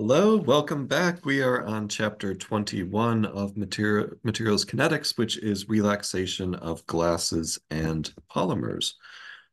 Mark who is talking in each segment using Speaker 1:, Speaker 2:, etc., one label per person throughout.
Speaker 1: Hello, welcome back. We are on chapter 21 of material, materials kinetics, which is relaxation of glasses and polymers.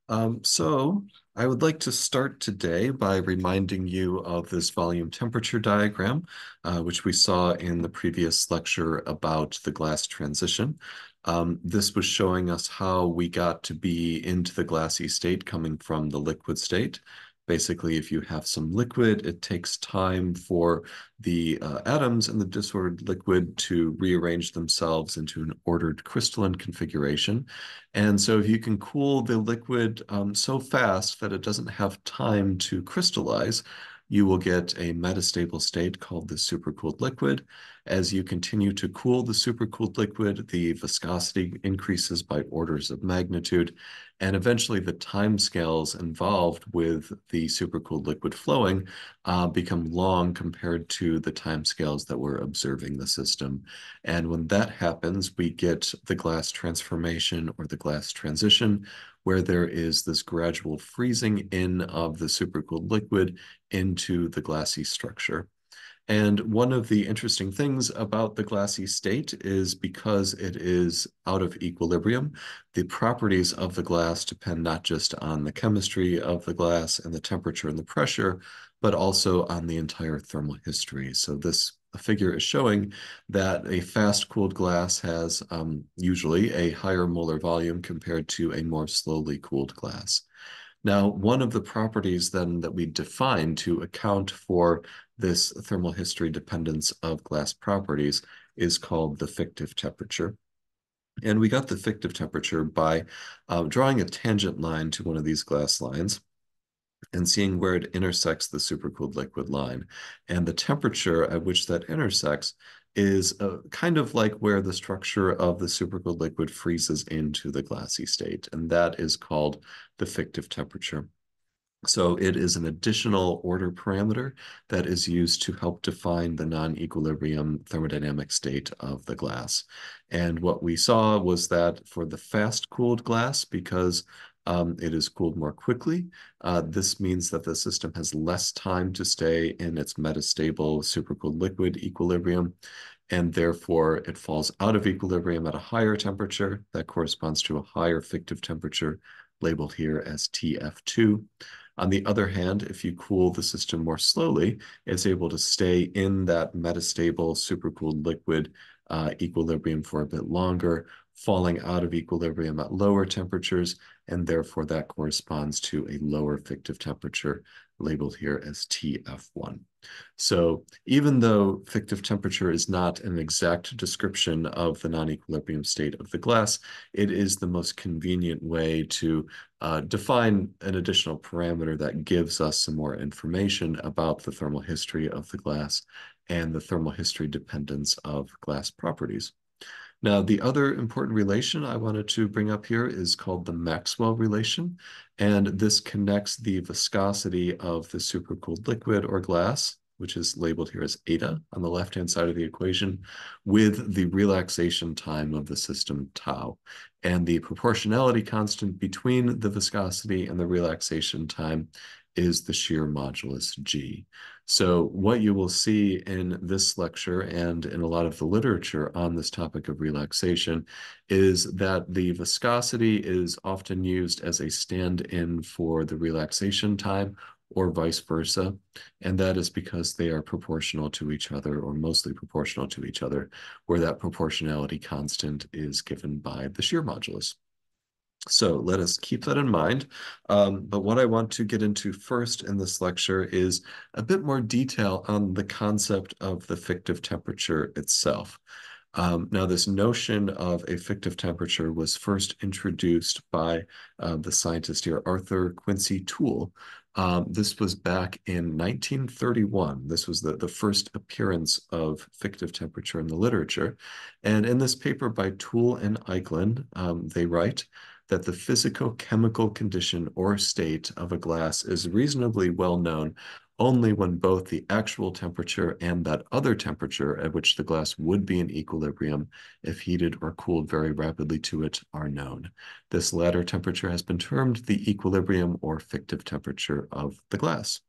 Speaker 1: Um, so I would like to start today by reminding you of this volume temperature diagram, uh, which we saw in the previous lecture about the glass transition. Um, this was showing us how we got to be into the glassy state coming from the liquid state. Basically, if you have some liquid, it takes time for the uh, atoms in the disordered liquid to rearrange themselves into an ordered crystalline configuration. And so if you can cool the liquid um, so fast that it doesn't have time to crystallize, you will get a metastable state called the supercooled liquid. As you continue to cool the supercooled liquid, the viscosity increases by orders of magnitude, and eventually the time scales involved with the supercooled liquid flowing uh, become long compared to the time scales that we're observing the system. And when that happens, we get the glass transformation or the glass transition, where there is this gradual freezing in of the supercooled liquid into the glassy structure. And one of the interesting things about the glassy state is because it is out of equilibrium, the properties of the glass depend not just on the chemistry of the glass and the temperature and the pressure, but also on the entire thermal history. So this figure is showing that a fast cooled glass has um, usually a higher molar volume compared to a more slowly cooled glass. Now, one of the properties then that we define to account for this thermal history dependence of glass properties is called the fictive temperature. And we got the fictive temperature by uh, drawing a tangent line to one of these glass lines and seeing where it intersects the supercooled liquid line. And the temperature at which that intersects is uh, kind of like where the structure of the supercooled liquid freezes into the glassy state. And that is called the fictive temperature. So it is an additional order parameter that is used to help define the non-equilibrium thermodynamic state of the glass. And what we saw was that for the fast cooled glass, because um, it is cooled more quickly. Uh, this means that the system has less time to stay in its metastable supercooled liquid equilibrium, and therefore it falls out of equilibrium at a higher temperature that corresponds to a higher fictive temperature labeled here as TF2. On the other hand, if you cool the system more slowly, it's able to stay in that metastable supercooled liquid uh, equilibrium for a bit longer, falling out of equilibrium at lower temperatures, and therefore that corresponds to a lower fictive temperature labeled here as TF1. So even though fictive temperature is not an exact description of the non-equilibrium state of the glass, it is the most convenient way to uh, define an additional parameter that gives us some more information about the thermal history of the glass and the thermal history dependence of glass properties. Now, the other important relation I wanted to bring up here is called the Maxwell relation, and this connects the viscosity of the supercooled liquid or glass, which is labeled here as eta on the left-hand side of the equation, with the relaxation time of the system tau. And the proportionality constant between the viscosity and the relaxation time is the shear modulus G. So what you will see in this lecture and in a lot of the literature on this topic of relaxation is that the viscosity is often used as a stand-in for the relaxation time or vice versa. And that is because they are proportional to each other or mostly proportional to each other, where that proportionality constant is given by the shear modulus. So let us keep that in mind. Um, but what I want to get into first in this lecture is a bit more detail on the concept of the fictive temperature itself. Um, now, this notion of a fictive temperature was first introduced by uh, the scientist here, Arthur Quincy Tool. Um, this was back in 1931. This was the, the first appearance of fictive temperature in the literature. And in this paper by Tool and Eichlin, um, they write, that the physico-chemical condition or state of a glass is reasonably well known only when both the actual temperature and that other temperature at which the glass would be in equilibrium if heated or cooled very rapidly to it are known. This latter temperature has been termed the equilibrium or fictive temperature of the glass.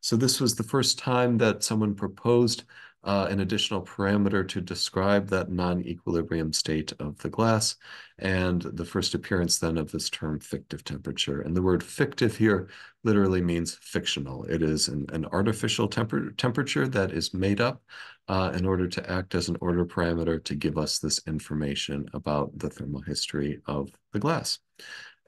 Speaker 1: So this was the first time that someone proposed uh, an additional parameter to describe that non-equilibrium state of the glass, and the first appearance then of this term fictive temperature. And the word fictive here literally means fictional. It is an, an artificial temper temperature that is made up uh, in order to act as an order parameter to give us this information about the thermal history of the glass.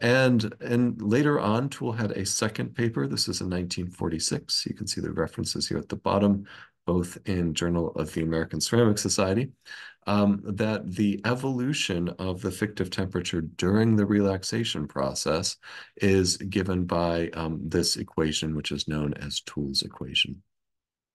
Speaker 1: And, and later on, Tool had a second paper. This is in 1946. You can see the references here at the bottom, both in Journal of the American Ceramic Society, um, that the evolution of the fictive temperature during the relaxation process is given by um, this equation, which is known as Tool's equation.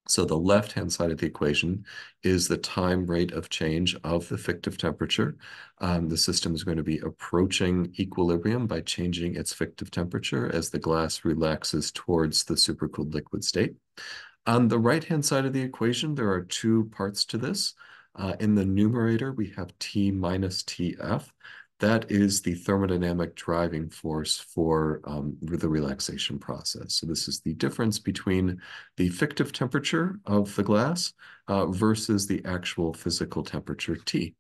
Speaker 1: So the left-hand side of the equation is the time rate of change of the fictive temperature. Um, the system is going to be approaching equilibrium by changing its fictive temperature as the glass relaxes towards the supercooled liquid state. On the right-hand side of the equation, there are two parts to this. Uh, in the numerator, we have T minus TF. That is the thermodynamic driving force for um, the relaxation process. So this is the difference between the fictive temperature of the glass uh, versus the actual physical temperature T.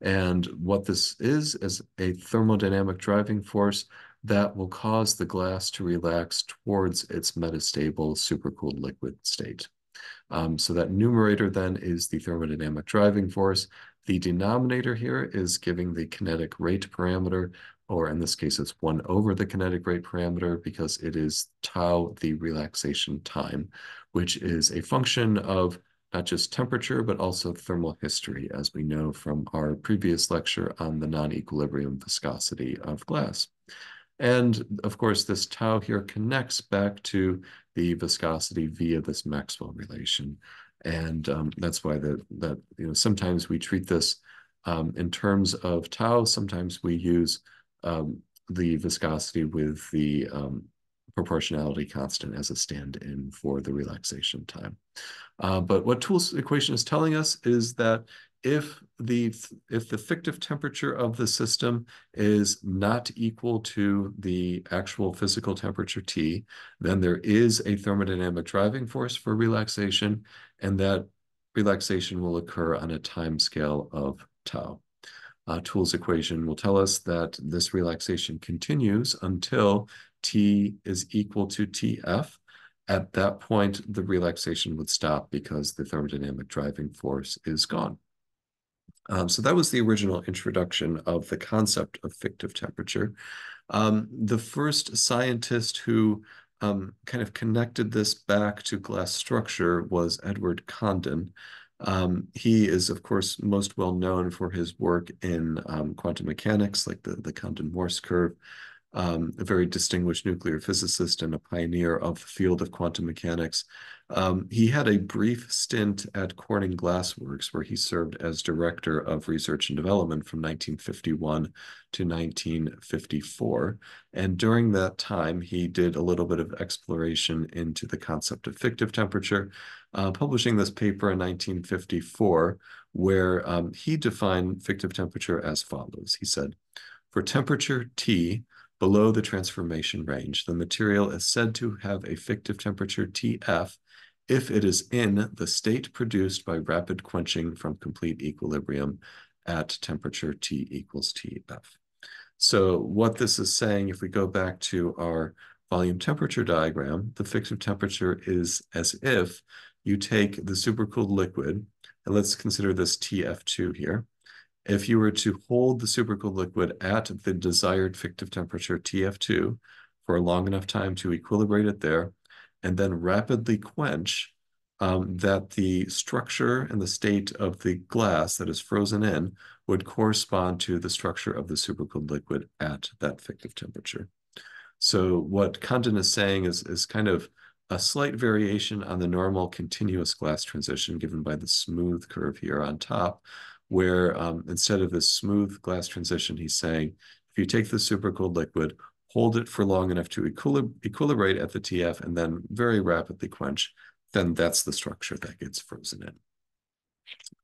Speaker 1: And what this is, is a thermodynamic driving force that will cause the glass to relax towards its metastable supercooled liquid state. Um, so that numerator then is the thermodynamic driving force. The denominator here is giving the kinetic rate parameter, or in this case, it's one over the kinetic rate parameter because it is tau, the relaxation time, which is a function of not just temperature, but also thermal history, as we know from our previous lecture on the non-equilibrium viscosity of glass. And of course, this tau here connects back to the viscosity via this Maxwell relation. And um, that's why that that you know sometimes we treat this um, in terms of tau. Sometimes we use um, the viscosity with the um, proportionality constant as a stand-in for the relaxation time. Uh, but what Tool's equation is telling us is that if the if the fictive temperature of the system is not equal to the actual physical temperature T, then there is a thermodynamic driving force for relaxation, and that relaxation will occur on a time scale of tau. Uh, Tool's equation will tell us that this relaxation continues until T is equal to TF. At that point, the relaxation would stop because the thermodynamic driving force is gone. Um, so that was the original introduction of the concept of fictive temperature. Um, the first scientist who um, kind of connected this back to glass structure was Edward Condon. Um, he is, of course, most well known for his work in um, quantum mechanics, like the, the Condon-Morse curve, um, a very distinguished nuclear physicist and a pioneer of the field of quantum mechanics. Um, he had a brief stint at Corning Glassworks, where he served as director of research and development from 1951 to 1954. And during that time, he did a little bit of exploration into the concept of fictive temperature, uh, publishing this paper in 1954, where um, he defined fictive temperature as follows. He said, for temperature T, below the transformation range, the material is said to have a fictive temperature TF if it is in the state produced by rapid quenching from complete equilibrium at temperature T equals TF. So what this is saying, if we go back to our volume temperature diagram, the fictive temperature is as if you take the supercooled liquid, and let's consider this TF2 here, if you were to hold the supercooled liquid at the desired fictive temperature TF2 for a long enough time to equilibrate it there, and then rapidly quench, um, that the structure and the state of the glass that is frozen in would correspond to the structure of the supercooled liquid at that fictive temperature. So what Condon is saying is, is kind of a slight variation on the normal continuous glass transition given by the smooth curve here on top, where um, instead of this smooth glass transition, he's saying, if you take the supercooled liquid, hold it for long enough to equilib equilibrate at the TF and then very rapidly quench, then that's the structure that gets frozen in.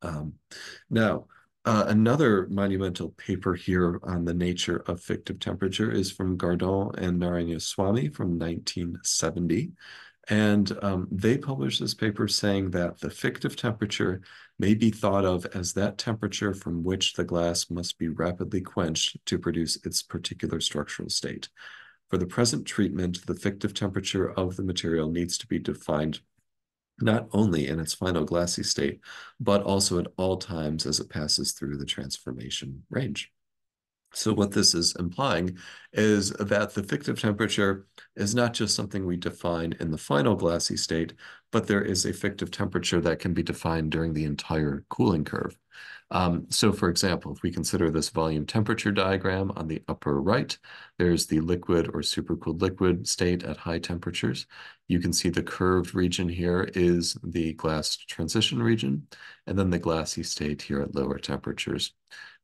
Speaker 1: Um, now, uh, another monumental paper here on the nature of fictive temperature is from Gardon and Narayanaswamy from 1970. And um, they published this paper saying that the fictive temperature may be thought of as that temperature from which the glass must be rapidly quenched to produce its particular structural state. For the present treatment, the fictive temperature of the material needs to be defined not only in its final glassy state, but also at all times as it passes through the transformation range. So what this is implying is that the fictive temperature is not just something we define in the final glassy state, but there is a fictive temperature that can be defined during the entire cooling curve. Um, so for example, if we consider this volume temperature diagram on the upper right, there's the liquid or supercooled liquid state at high temperatures. You can see the curved region here is the glass transition region, and then the glassy state here at lower temperatures.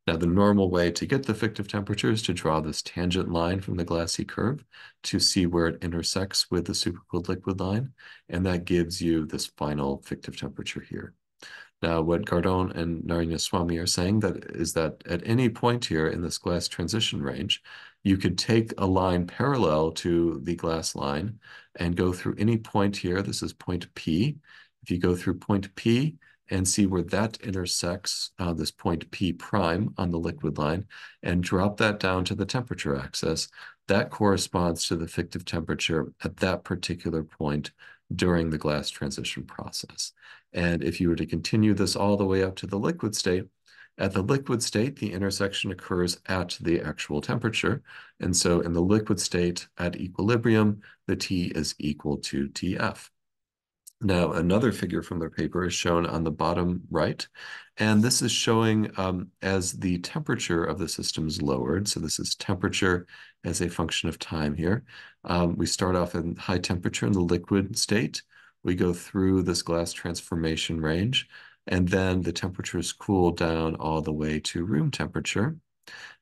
Speaker 1: Now, the normal way to get the fictive temperature is to draw this tangent line from the glassy curve to see where it intersects with the supercooled liquid line, and that gives you this final fictive temperature here. Now, what Gardon and Narayanaswamy are saying that is that at any point here in this glass transition range, you could take a line parallel to the glass line and go through any point here. This is point P. If you go through point P, and see where that intersects uh, this point P prime on the liquid line and drop that down to the temperature axis. That corresponds to the fictive temperature at that particular point during the glass transition process. And if you were to continue this all the way up to the liquid state, at the liquid state, the intersection occurs at the actual temperature. And so in the liquid state at equilibrium, the T is equal to TF. Now, another figure from their paper is shown on the bottom right, and this is showing um, as the temperature of the system is lowered. So this is temperature as a function of time here. Um, we start off in high temperature in the liquid state. We go through this glass transformation range, and then the temperatures cool down all the way to room temperature.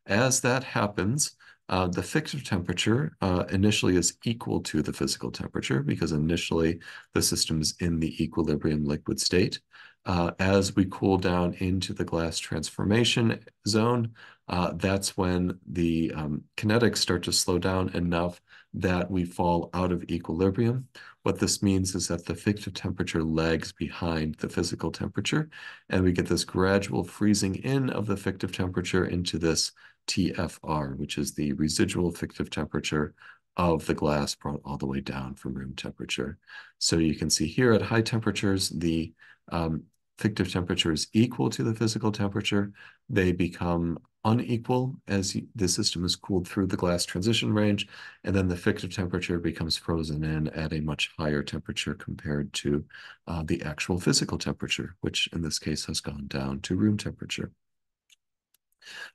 Speaker 1: As that happens, uh, the fictive temperature uh, initially is equal to the physical temperature because initially the system is in the equilibrium liquid state. Uh, as we cool down into the glass transformation zone, uh, that's when the um, kinetics start to slow down enough that we fall out of equilibrium. What this means is that the fictive temperature lags behind the physical temperature, and we get this gradual freezing in of the fictive temperature into this TFR, which is the residual fictive temperature of the glass brought all the way down from room temperature. So you can see here at high temperatures, the um, fictive temperature is equal to the physical temperature. They become unequal as the system is cooled through the glass transition range, and then the fictive temperature becomes frozen in at a much higher temperature compared to uh, the actual physical temperature, which in this case has gone down to room temperature.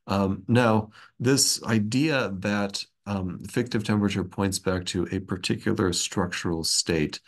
Speaker 1: Um, now, this idea that um, fictive temperature points back to a particular structural state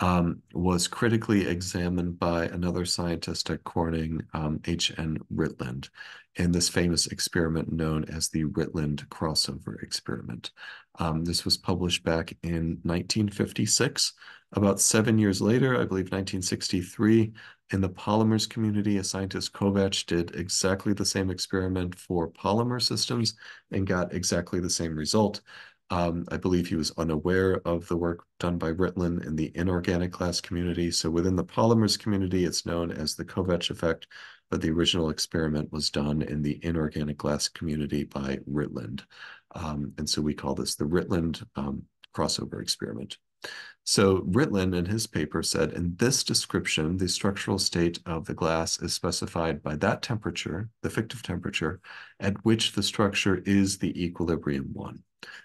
Speaker 1: um, was critically examined by another scientist at Corning, um, H.N. Ritland, in this famous experiment known as the Ritland crossover experiment. Um, this was published back in 1956. About seven years later, I believe 1963, in the polymers community, a scientist Kovacs did exactly the same experiment for polymer systems and got exactly the same result. Um, I believe he was unaware of the work done by Ritland in the inorganic glass community. So within the polymers community, it's known as the Kovacs effect, but the original experiment was done in the inorganic glass community by Ritland. Um, and so we call this the Ritland um, crossover experiment. So Ritland in his paper said, in this description, the structural state of the glass is specified by that temperature, the fictive temperature, at which the structure is the equilibrium one.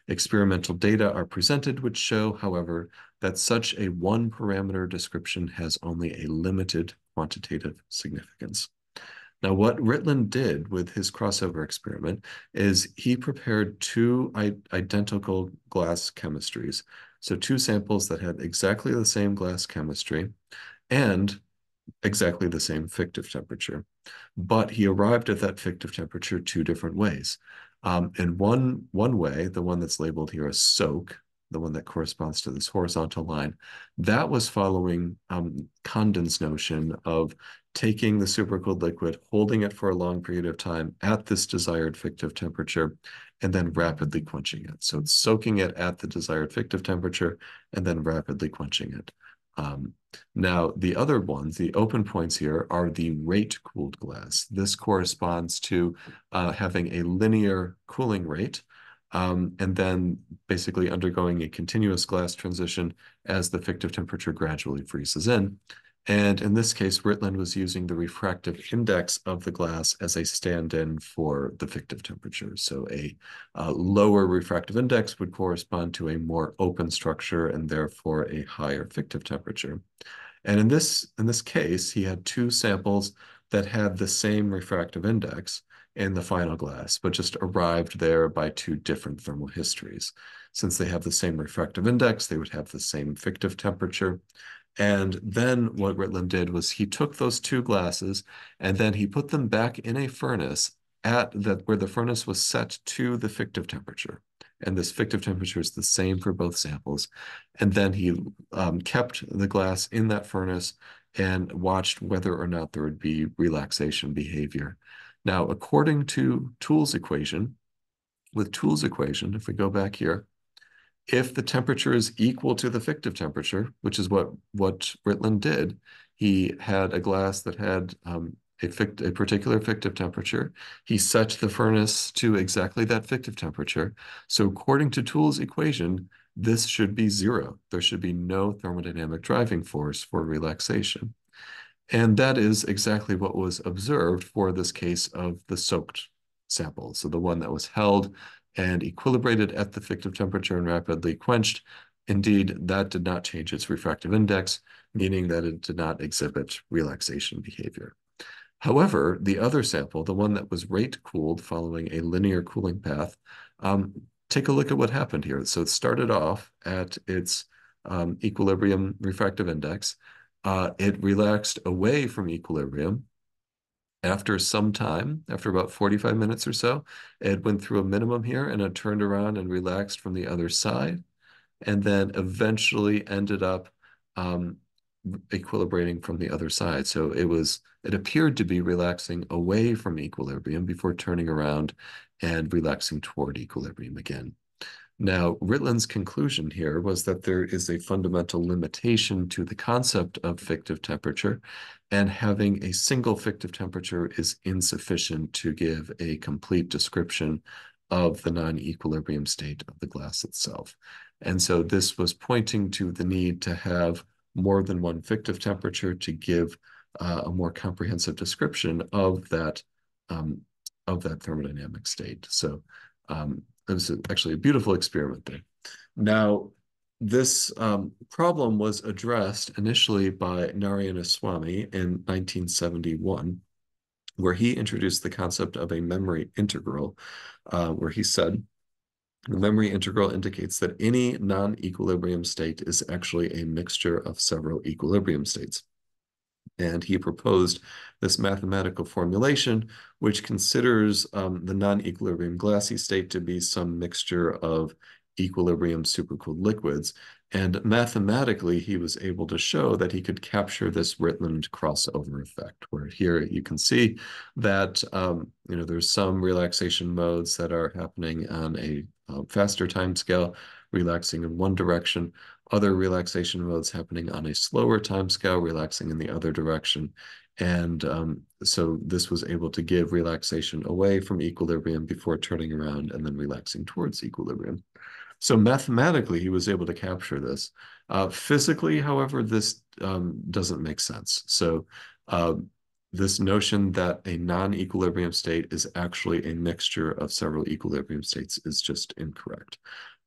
Speaker 1: Experimental data are presented which show, however, that such a one-parameter description has only a limited quantitative significance. Now, what Ritland did with his crossover experiment is he prepared two identical glass chemistries so two samples that had exactly the same glass chemistry and exactly the same fictive temperature. But he arrived at that fictive temperature two different ways. Um, in one, one way, the one that's labeled here as soak, the one that corresponds to this horizontal line, that was following um, Condon's notion of taking the supercooled liquid, holding it for a long period of time at this desired fictive temperature, and then rapidly quenching it. So it's soaking it at the desired fictive temperature and then rapidly quenching it. Um, now, the other ones, the open points here, are the rate cooled glass. This corresponds to uh, having a linear cooling rate um, and then basically undergoing a continuous glass transition as the fictive temperature gradually freezes in. And in this case, Ritland was using the refractive index of the glass as a stand-in for the fictive temperature. So a uh, lower refractive index would correspond to a more open structure and therefore a higher fictive temperature. And in this, in this case, he had two samples that had the same refractive index in the final glass, but just arrived there by two different thermal histories. Since they have the same refractive index, they would have the same fictive temperature. And then what Ritland did was he took those two glasses and then he put them back in a furnace at that where the furnace was set to the fictive temperature. And this fictive temperature is the same for both samples. And then he um, kept the glass in that furnace and watched whether or not there would be relaxation behavior. Now, according to Tool's equation, with Tool's equation, if we go back here, if the temperature is equal to the fictive temperature, which is what, what Ritland did, he had a glass that had um, a, fict a particular fictive temperature. He set the furnace to exactly that fictive temperature. So according to Tool's equation, this should be zero. There should be no thermodynamic driving force for relaxation. And that is exactly what was observed for this case of the soaked sample. So the one that was held and equilibrated at the fictive temperature and rapidly quenched. Indeed, that did not change its refractive index, meaning that it did not exhibit relaxation behavior. However, the other sample, the one that was rate cooled following a linear cooling path, um, take a look at what happened here. So it started off at its um, equilibrium refractive index, uh, it relaxed away from equilibrium. After some time, after about 45 minutes or so, it went through a minimum here and it turned around and relaxed from the other side, and then eventually ended up um, equilibrating from the other side. So it was, it appeared to be relaxing away from equilibrium before turning around and relaxing toward equilibrium again. Now, Ritland's conclusion here was that there is a fundamental limitation to the concept of fictive temperature, and having a single fictive temperature is insufficient to give a complete description of the non-equilibrium state of the glass itself. And so this was pointing to the need to have more than one fictive temperature to give uh, a more comprehensive description of that um, of that thermodynamic state. So um, it was actually a beautiful experiment there. Now, this um, problem was addressed initially by Narayanaswamy in 1971, where he introduced the concept of a memory integral, uh, where he said, the memory integral indicates that any non-equilibrium state is actually a mixture of several equilibrium states. And he proposed this mathematical formulation, which considers um, the non-equilibrium glassy state to be some mixture of equilibrium supercooled liquids. And mathematically, he was able to show that he could capture this Ritland crossover effect, where here you can see that um, you know there's some relaxation modes that are happening on a uh, faster time scale, relaxing in one direction, other relaxation modes happening on a slower time scale, relaxing in the other direction. And um, so this was able to give relaxation away from equilibrium before turning around and then relaxing towards equilibrium. So mathematically, he was able to capture this. Uh, physically, however, this um, doesn't make sense. So uh, this notion that a non-equilibrium state is actually a mixture of several equilibrium states is just incorrect.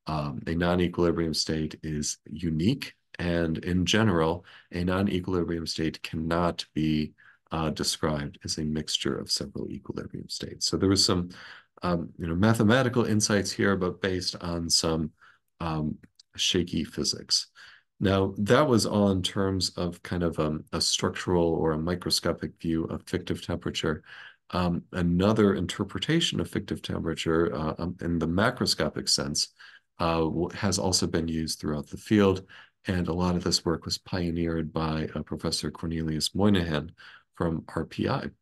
Speaker 1: Um, a non-equilibrium state is unique, and in general, a non-equilibrium state cannot be uh, described as a mixture of several equilibrium states. So there was some, um, you know, mathematical insights here, but based on some um, shaky physics. Now, that was all in terms of kind of um, a structural or a microscopic view of fictive temperature. Um, another interpretation of fictive temperature uh, um, in the macroscopic sense uh, has also been used throughout the field. And a lot of this work was pioneered by uh, Professor Cornelius Moynihan from RPI.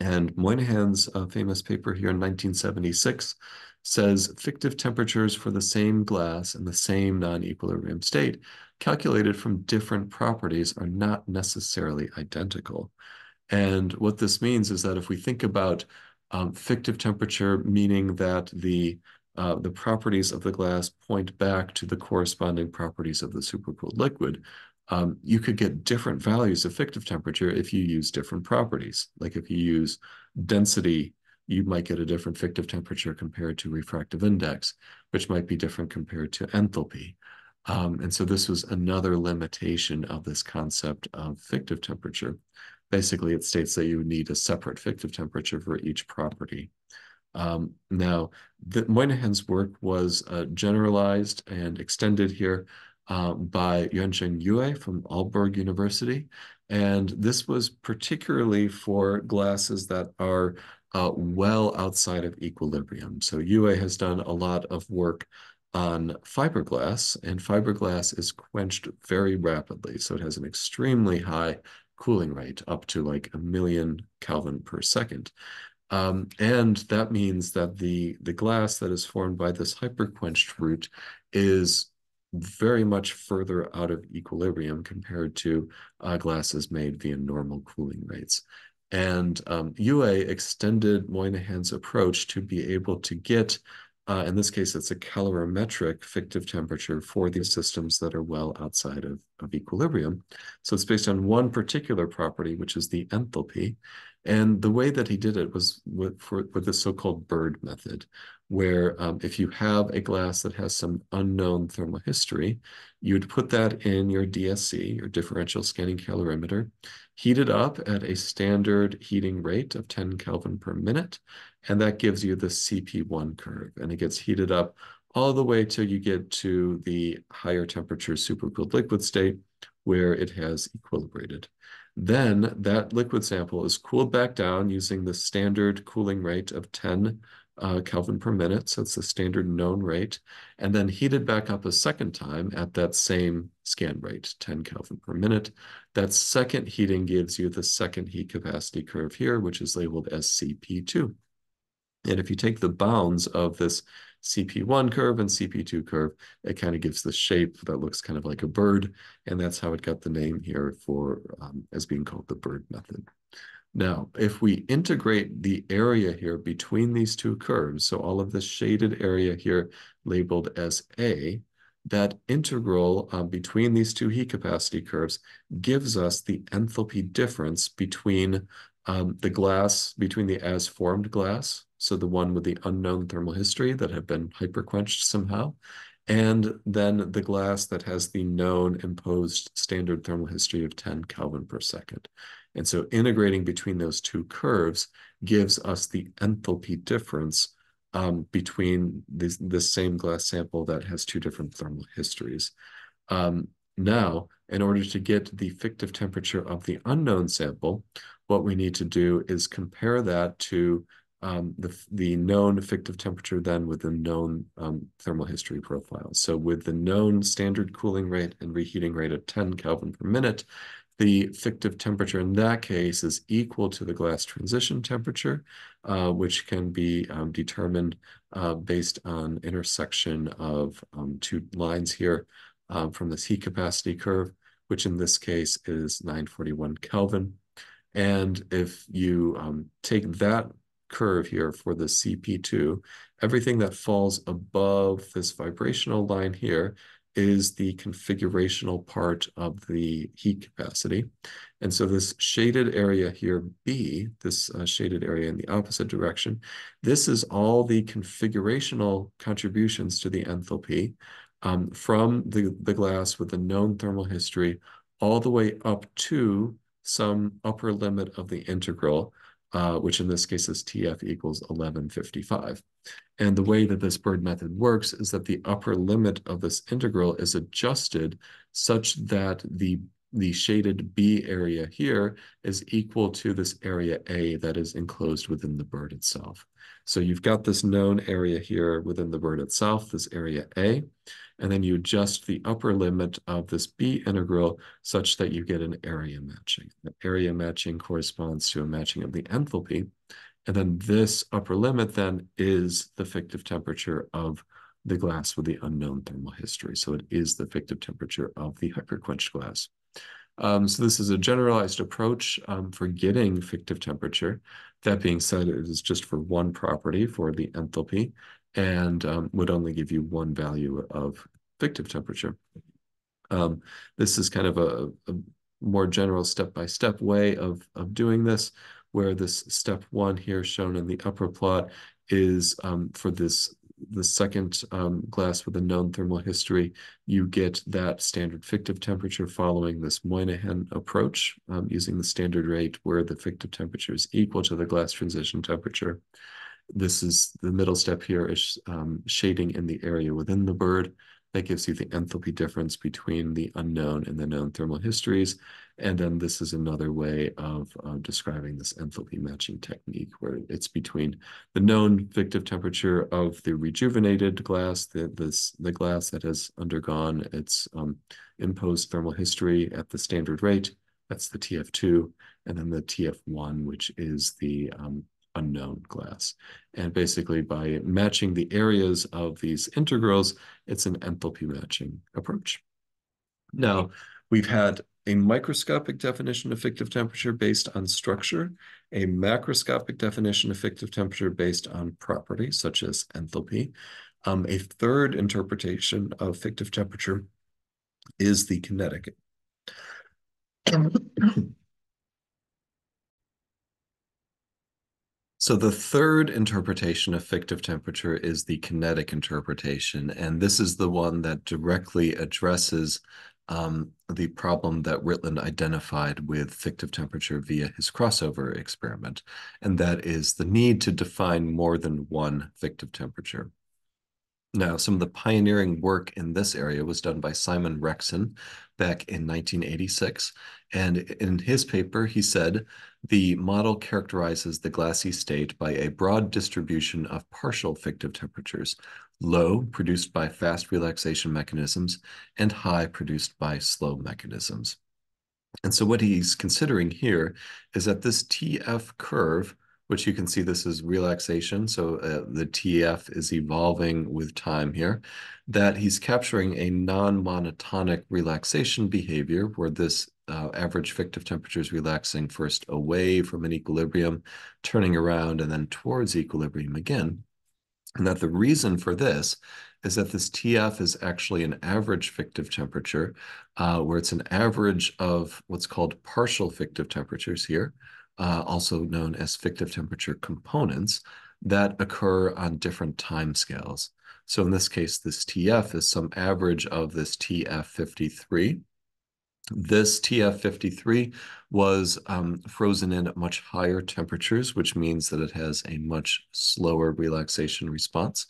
Speaker 1: And Moynihan's uh, famous paper here in 1976 says fictive temperatures for the same glass in the same non-equilibrium state calculated from different properties are not necessarily identical. And what this means is that if we think about um, fictive temperature, meaning that the uh, the properties of the glass point back to the corresponding properties of the supercooled liquid, um, you could get different values of fictive temperature if you use different properties. Like if you use density, you might get a different fictive temperature compared to refractive index, which might be different compared to enthalpy. Um, and so this was another limitation of this concept of fictive temperature. Basically, it states that you need a separate fictive temperature for each property. Um, now, the, Moynihan's work was uh, generalized and extended here uh, by Yuanzheng Yue from Aalborg University. And this was particularly for glasses that are uh, well outside of equilibrium. So Yue has done a lot of work on fiberglass, and fiberglass is quenched very rapidly. So it has an extremely high cooling rate, up to like a million Kelvin per second. Um, and that means that the, the glass that is formed by this hyperquenched route is very much further out of equilibrium compared to uh, glasses made via normal cooling rates. And um, Yue extended Moynihan's approach to be able to get, uh, in this case, it's a calorimetric fictive temperature for these systems that are well outside of, of equilibrium. So it's based on one particular property, which is the enthalpy. And the way that he did it was with, for, with the so-called bird method, where um, if you have a glass that has some unknown thermal history, you'd put that in your DSC, your differential scanning calorimeter, heat it up at a standard heating rate of 10 Kelvin per minute, and that gives you the CP1 curve. And it gets heated up all the way till you get to the higher temperature supercooled liquid state where it has equilibrated. Then that liquid sample is cooled back down using the standard cooling rate of 10 uh, Kelvin per minute. So it's the standard known rate. And then heated back up a second time at that same scan rate, 10 Kelvin per minute. That second heating gives you the second heat capacity curve here, which is labeled as CP2. And if you take the bounds of this CP1 curve and CP2 curve, it kind of gives the shape that looks kind of like a bird. And that's how it got the name here for um, as being called the bird method. Now, if we integrate the area here between these two curves, so all of the shaded area here labeled as A, that integral um, between these two heat capacity curves gives us the enthalpy difference between um, the glass, between the as formed glass, so the one with the unknown thermal history that have been hyperquenched somehow, and then the glass that has the known imposed standard thermal history of 10 Kelvin per second. And so integrating between those two curves gives us the enthalpy difference um, between this, this same glass sample that has two different thermal histories. Um, now, in order to get the fictive temperature of the unknown sample, what we need to do is compare that to um, the, the known fictive temperature then with the known um, thermal history profile. So with the known standard cooling rate and reheating rate at 10 Kelvin per minute, the fictive temperature in that case is equal to the glass transition temperature, uh, which can be um, determined uh, based on intersection of um, two lines here um, from this heat capacity curve, which in this case is 941 Kelvin. And if you um, take that curve here for the CP2, everything that falls above this vibrational line here is the configurational part of the heat capacity. And so this shaded area here, B, this uh, shaded area in the opposite direction, this is all the configurational contributions to the enthalpy um, from the, the glass with the known thermal history all the way up to some upper limit of the integral, uh, which in this case is TF equals 1155. And the way that this bird method works is that the upper limit of this integral is adjusted such that the, the shaded B area here is equal to this area A that is enclosed within the bird itself. So you've got this known area here within the bird itself, this area A, and then you adjust the upper limit of this B integral such that you get an area matching. The area matching corresponds to a matching of the enthalpy. And then this upper limit then is the fictive temperature of the glass with the unknown thermal history. So it is the fictive temperature of the hyperquenched glass. Um, so this is a generalized approach um, for getting fictive temperature. That being said, it is just for one property for the enthalpy and um, would only give you one value of fictive temperature. Um, this is kind of a, a more general step-by-step -step way of, of doing this, where this step one here shown in the upper plot is um, for this the second um, glass with a known thermal history, you get that standard fictive temperature following this Moynihan approach um, using the standard rate where the fictive temperature is equal to the glass transition temperature. This is the middle step here is um, shading in the area within the bird. That gives you the enthalpy difference between the unknown and the known thermal histories. And then this is another way of uh, describing this enthalpy matching technique where it's between the known fictive temperature of the rejuvenated glass, the, this, the glass that has undergone its um, imposed thermal history at the standard rate, that's the TF2, and then the TF1, which is the um, unknown glass. And basically by matching the areas of these integrals, it's an enthalpy matching approach. Now, we've had a microscopic definition of fictive temperature based on structure, a macroscopic definition of fictive temperature based on property, such as enthalpy. Um, a third interpretation of fictive temperature is the kinetic. So the third interpretation of fictive temperature is the kinetic interpretation, and this is the one that directly addresses um, the problem that Ritland identified with fictive temperature via his crossover experiment, and that is the need to define more than one fictive temperature. Now, some of the pioneering work in this area was done by Simon Rekhson back in 1986. And in his paper, he said, the model characterizes the glassy state by a broad distribution of partial fictive temperatures, low produced by fast relaxation mechanisms and high produced by slow mechanisms. And so what he's considering here is that this TF curve which you can see this is relaxation. So uh, the TF is evolving with time here, that he's capturing a non-monotonic relaxation behavior where this uh, average fictive temperature is relaxing first away from an equilibrium, turning around and then towards equilibrium again. And that the reason for this is that this TF is actually an average fictive temperature, uh, where it's an average of what's called partial fictive temperatures here, uh, also known as fictive temperature components, that occur on different time scales. So in this case, this TF is some average of this TF53. This TF53 was um, frozen in at much higher temperatures, which means that it has a much slower relaxation response.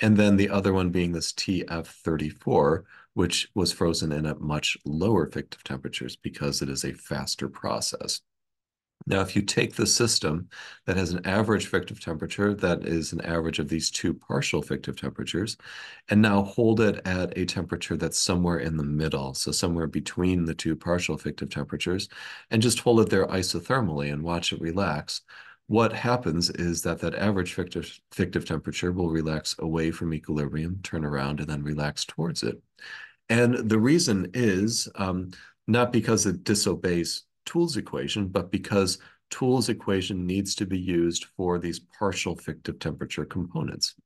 Speaker 1: And then the other one being this TF34, which was frozen in at much lower fictive temperatures because it is a faster process. Now, if you take the system that has an average fictive temperature that is an average of these two partial fictive temperatures, and now hold it at a temperature that's somewhere in the middle, so somewhere between the two partial fictive temperatures, and just hold it there isothermally and watch it relax, what happens is that that average fictive, fictive temperature will relax away from equilibrium, turn around, and then relax towards it. And the reason is um, not because it disobeys Tool's equation, but because Tool's equation needs to be used for these partial fictive temperature components.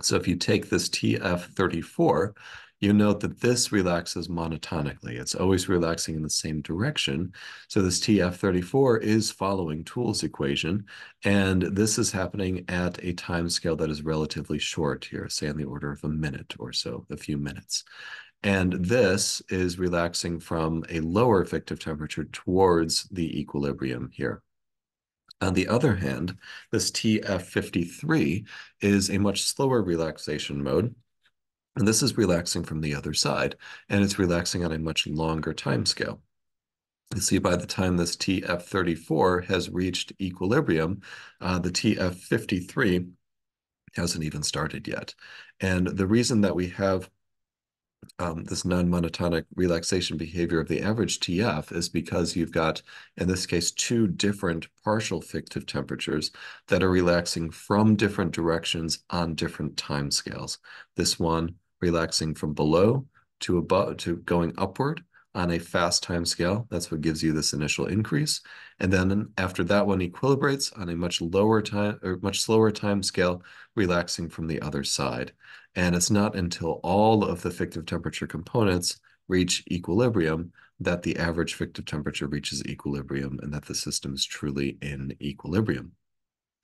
Speaker 1: So if you take this TF34, you note that this relaxes monotonically. It's always relaxing in the same direction. So this TF34 is following Tool's equation, and this is happening at a time scale that is relatively short here, say on the order of a minute or so, a few minutes. And this is relaxing from a lower fictive temperature towards the equilibrium here. On the other hand, this TF53 is a much slower relaxation mode. And this is relaxing from the other side, and it's relaxing on a much longer time scale. You see, by the time this TF34 has reached equilibrium, uh, the TF53 hasn't even started yet. And the reason that we have um, this non-monotonic relaxation behavior of the average TF is because you've got, in this case, two different partial fictive temperatures that are relaxing from different directions on different time scales. This one relaxing from below to above to going upward on a fast time scale. That's what gives you this initial increase. And then after that one equilibrates on a much lower time or much slower time scale, relaxing from the other side. And it's not until all of the fictive temperature components reach equilibrium that the average fictive temperature reaches equilibrium and that the system is truly in equilibrium.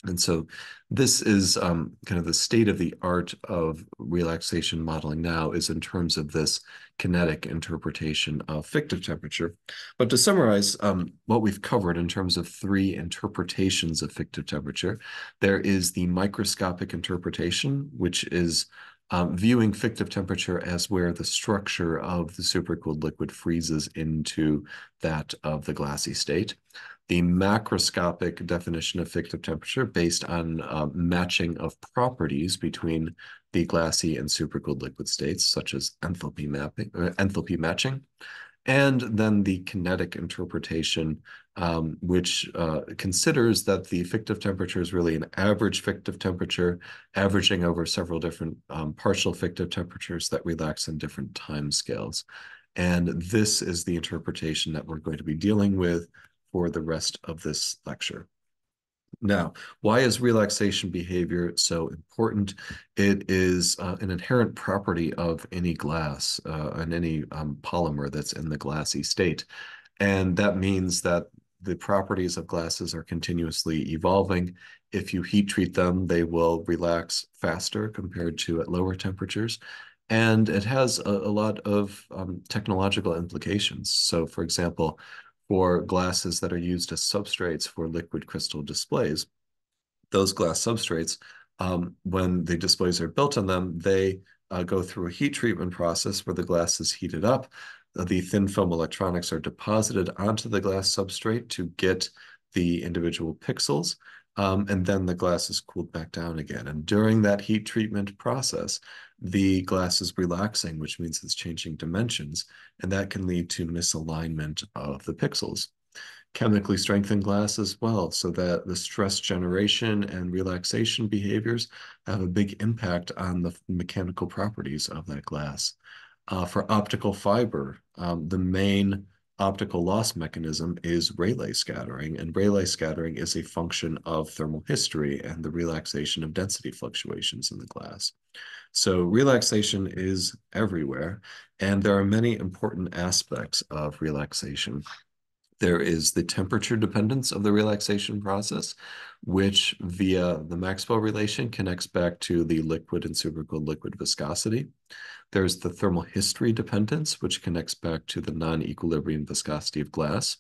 Speaker 1: And so this is um, kind of the state of the art of relaxation modeling now is in terms of this kinetic interpretation of fictive temperature. But to summarize um, what we've covered in terms of three interpretations of fictive temperature, there is the microscopic interpretation, which is um, viewing fictive temperature as where the structure of the supercooled liquid freezes into that of the glassy state the macroscopic definition of fictive temperature based on uh, matching of properties between the glassy and supercooled liquid states, such as enthalpy mapping, uh, enthalpy matching, and then the kinetic interpretation, um, which uh, considers that the fictive temperature is really an average fictive temperature, averaging over several different um, partial fictive temperatures that relax in different time scales. And this is the interpretation that we're going to be dealing with for the rest of this lecture. Now, why is relaxation behavior so important? It is uh, an inherent property of any glass uh, and any um, polymer that's in the glassy state. And that means that the properties of glasses are continuously evolving. If you heat treat them, they will relax faster compared to at lower temperatures. And it has a, a lot of um, technological implications. So, for example, for glasses that are used as substrates for liquid crystal displays. Those glass substrates, um, when the displays are built on them, they uh, go through a heat treatment process where the glass is heated up. The thin film electronics are deposited onto the glass substrate to get the individual pixels. Um, and then the glass is cooled back down again. And during that heat treatment process, the glass is relaxing, which means it's changing dimensions, and that can lead to misalignment of the pixels. Chemically strengthened glass as well, so that the stress generation and relaxation behaviors have a big impact on the mechanical properties of that glass. Uh, for optical fiber, um, the main optical loss mechanism is Rayleigh scattering, and Rayleigh scattering is a function of thermal history and the relaxation of density fluctuations in the glass. So relaxation is everywhere, and there are many important aspects of relaxation. There is the temperature dependence of the relaxation process, which via the Maxwell relation connects back to the liquid and supercooled liquid viscosity. There's the thermal history dependence, which connects back to the non-equilibrium viscosity of glass.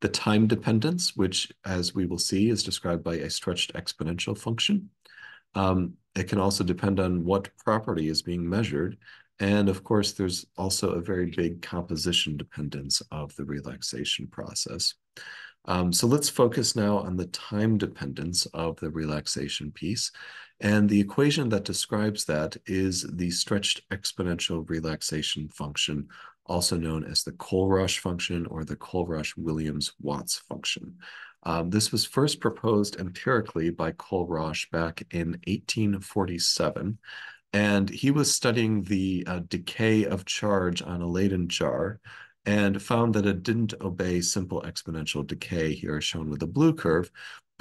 Speaker 1: The time dependence, which as we will see is described by a stretched exponential function. Um, it can also depend on what property is being measured. And of course, there's also a very big composition dependence of the relaxation process. Um, so let's focus now on the time dependence of the relaxation piece. And the equation that describes that is the stretched exponential relaxation function, also known as the Kohlrausch function or the Kohlrausch-Williams-Watts function. Um, this was first proposed empirically by Kohlrausch back in 1847. And he was studying the uh, decay of charge on a Leyden jar and found that it didn't obey simple exponential decay here shown with the blue curve,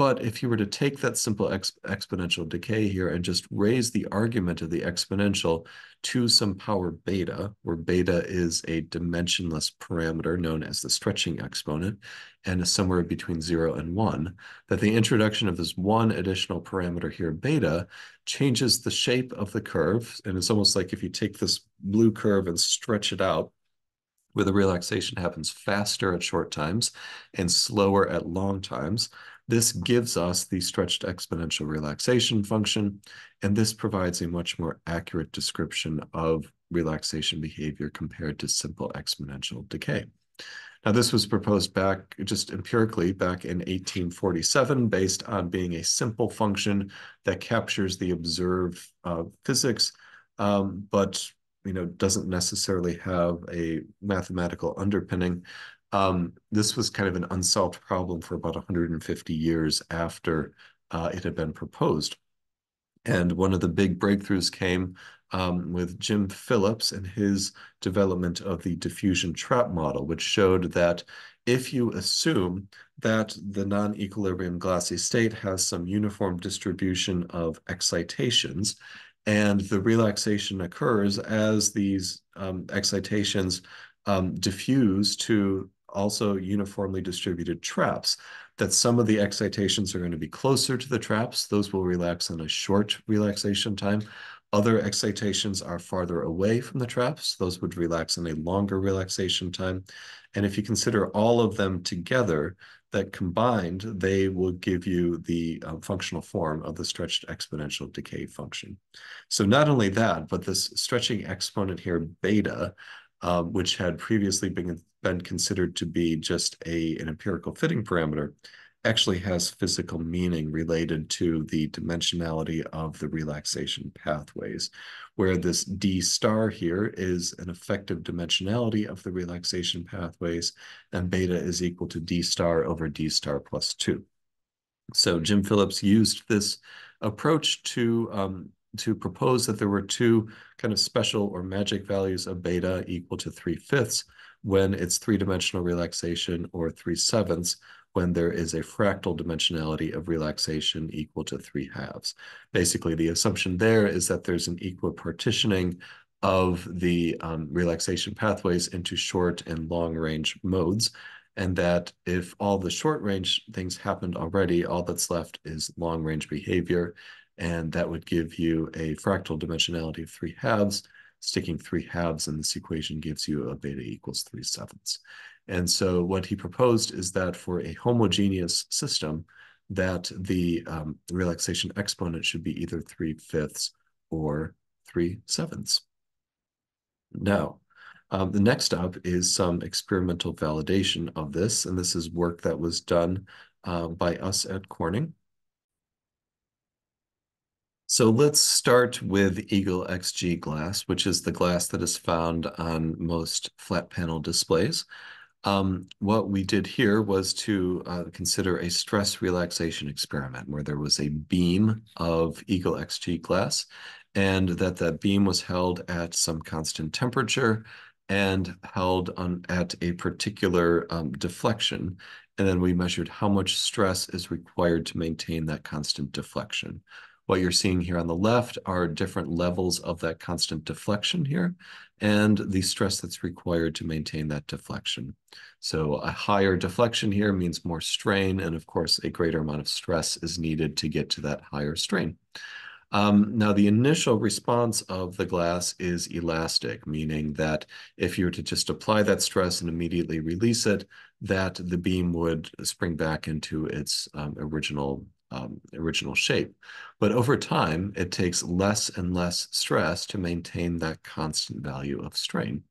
Speaker 1: but if you were to take that simple exp exponential decay here and just raise the argument of the exponential to some power beta, where beta is a dimensionless parameter known as the stretching exponent, and is somewhere between zero and one, that the introduction of this one additional parameter here, beta, changes the shape of the curve. And it's almost like if you take this blue curve and stretch it out, where the relaxation happens faster at short times and slower at long times, this gives us the stretched exponential relaxation function, and this provides a much more accurate description of relaxation behavior compared to simple exponential decay. Now, this was proposed back just empirically back in 1847 based on being a simple function that captures the observed uh, physics, um, but you know, doesn't necessarily have a mathematical underpinning. Um, this was kind of an unsolved problem for about 150 years after uh, it had been proposed. And one of the big breakthroughs came um, with Jim Phillips and his development of the diffusion trap model, which showed that if you assume that the non-equilibrium glassy state has some uniform distribution of excitations, and the relaxation occurs as these um, excitations um, diffuse to also uniformly distributed traps, that some of the excitations are going to be closer to the traps. Those will relax in a short relaxation time. Other excitations are farther away from the traps. Those would relax in a longer relaxation time. And if you consider all of them together, that combined, they will give you the uh, functional form of the stretched exponential decay function. So not only that, but this stretching exponent here, beta, um, which had previously been, been considered to be just a, an empirical fitting parameter, actually has physical meaning related to the dimensionality of the relaxation pathways, where this D star here is an effective dimensionality of the relaxation pathways, and beta is equal to D star over D star plus two. So Jim Phillips used this approach to um, to propose that there were two kind of special or magic values of beta equal to three fifths when it's three-dimensional relaxation or three sevenths when there is a fractal dimensionality of relaxation equal to three halves. Basically, the assumption there is that there's an equal partitioning of the um, relaxation pathways into short and long range modes. And that if all the short range things happened already, all that's left is long range behavior. And that would give you a fractal dimensionality of three halves. Sticking three halves in this equation gives you a beta equals three sevenths. And so what he proposed is that for a homogeneous system, that the um, relaxation exponent should be either 3 fifths or 3 sevenths. Now, um, the next up is some experimental validation of this, and this is work that was done uh, by us at Corning. So let's start with Eagle XG glass, which is the glass that is found on most flat panel displays. Um, what we did here was to uh, consider a stress relaxation experiment where there was a beam of Eagle XG glass and that that beam was held at some constant temperature and held on at a particular um, deflection. And then we measured how much stress is required to maintain that constant deflection. What you're seeing here on the left are different levels of that constant deflection here and the stress that's required to maintain that deflection. So a higher deflection here means more strain, and of course, a greater amount of stress is needed to get to that higher strain. Um, now, the initial response of the glass is elastic, meaning that if you were to just apply that stress and immediately release it, that the beam would spring back into its um, original um, original shape. But over time, it takes less and less stress to maintain that constant value of strain.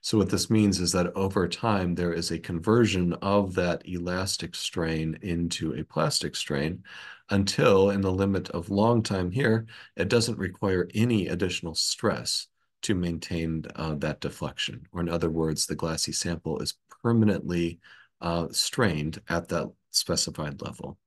Speaker 1: So what this means is that over time, there is a conversion of that elastic strain into a plastic strain until in the limit of long time here, it doesn't require any additional stress to maintain uh, that deflection. Or in other words, the glassy sample is permanently uh, strained at that specified level.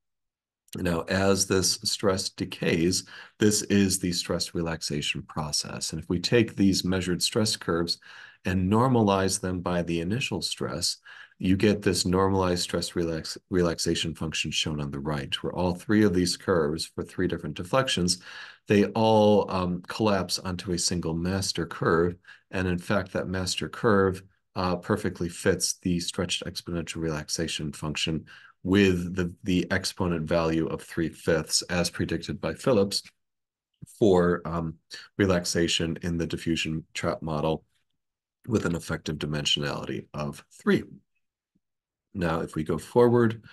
Speaker 1: Now, as this stress decays, this is the stress relaxation process. And if we take these measured stress curves and normalize them by the initial stress, you get this normalized stress relax relaxation function shown on the right, where all three of these curves for three different deflections, they all um, collapse onto a single master curve. And in fact, that master curve uh, perfectly fits the stretched exponential relaxation function with the, the exponent value of 3 fifths as predicted by Phillips for um, relaxation in the diffusion trap model with an effective dimensionality of 3. Now, if we go forward,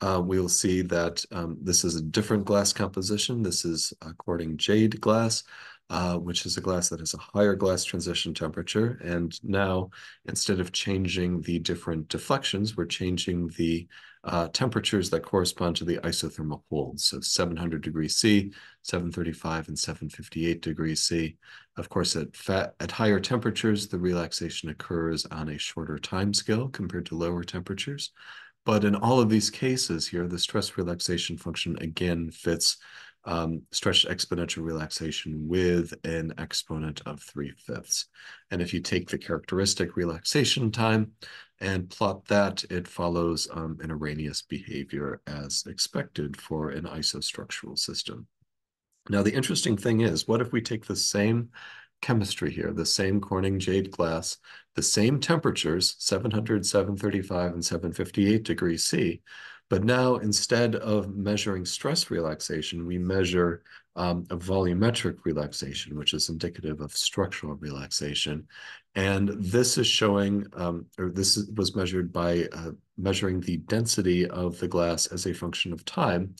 Speaker 1: uh, we'll see that um, this is a different glass composition. This is a Corning jade glass. uh, which is a glass that has a higher glass transition temperature. And now, instead of changing the different deflections, we're changing the uh, temperatures that correspond to the isothermal holds. So 700 degrees C, 735 and 758 degrees C. Of course, at, fat, at higher temperatures, the relaxation occurs on a shorter time scale compared to lower temperatures. But in all of these cases here, the stress relaxation function again fits um, stretched exponential relaxation with an exponent of 3 fifths. And if you take the characteristic relaxation time and plot that, it follows um, an Arrhenius behavior as expected for an isostructural system. Now, the interesting thing is, what if we take the same chemistry here, the same Corning jade glass, the same temperatures, 700, 735, and 758 degrees C, but now instead of measuring stress relaxation, we measure um, a volumetric relaxation, which is indicative of structural relaxation. And this is showing, um, or this is, was measured by uh, measuring the density of the glass as a function of time,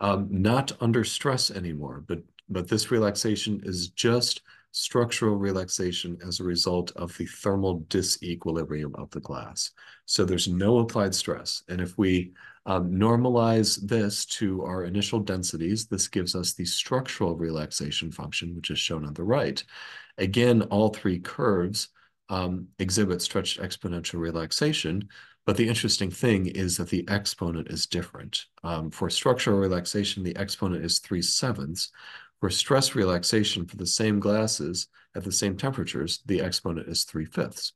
Speaker 1: um, not under stress anymore, but, but this relaxation is just structural relaxation as a result of the thermal disequilibrium of the glass. So there's no applied stress. And if we um, normalize this to our initial densities, this gives us the structural relaxation function, which is shown on the right. Again, all three curves um, exhibit stretched exponential relaxation, but the interesting thing is that the exponent is different. Um, for structural relaxation, the exponent is 3 sevenths, for stress relaxation for the same glasses at the same temperatures, the exponent is 3 fifths.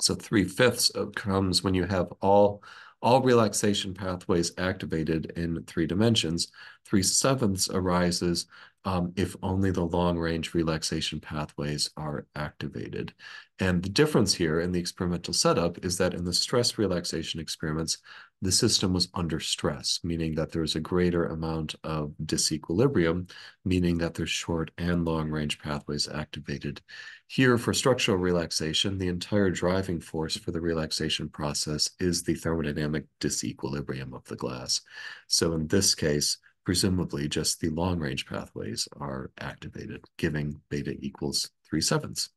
Speaker 1: So 3 fifths comes when you have all, all relaxation pathways activated in three dimensions. 3 sevenths arises um, if only the long-range relaxation pathways are activated. And the difference here in the experimental setup is that in the stress relaxation experiments, the system was under stress, meaning that there's a greater amount of disequilibrium, meaning that there's short and long-range pathways activated. Here, for structural relaxation, the entire driving force for the relaxation process is the thermodynamic disequilibrium of the glass. So in this case, presumably just the long-range pathways are activated, giving beta equals 3 sevenths.